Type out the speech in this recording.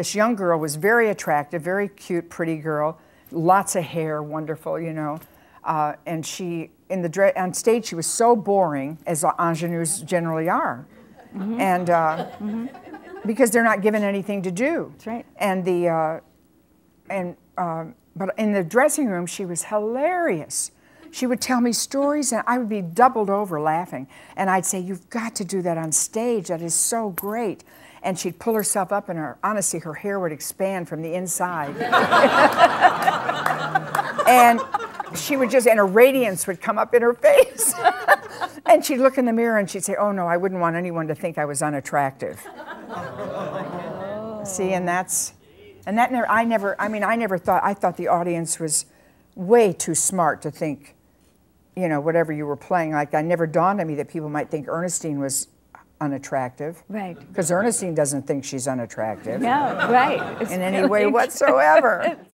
this young girl was very attractive, very cute, pretty girl, lots of hair, wonderful, you know. Uh, and she, in the on stage, she was so boring, as ingenues generally are. Mm -hmm. And uh, mm -hmm. because they're not given anything to do. That's right. And the, uh, and, um, but in the dressing room, she was hilarious. She would tell me stories, and I would be doubled over laughing. And I'd say, You've got to do that on stage. That is so great and she'd pull herself up and her honestly her hair would expand from the inside and she would just and a radiance would come up in her face and she'd look in the mirror and she'd say oh no i wouldn't want anyone to think i was unattractive oh. see and that's and that never i never i mean i never thought i thought the audience was way too smart to think you know whatever you were playing like i never dawned on me that people might think ernestine was unattractive. Right. Because Ernestine doesn't think she's unattractive. No, right. It's in any way whatsoever.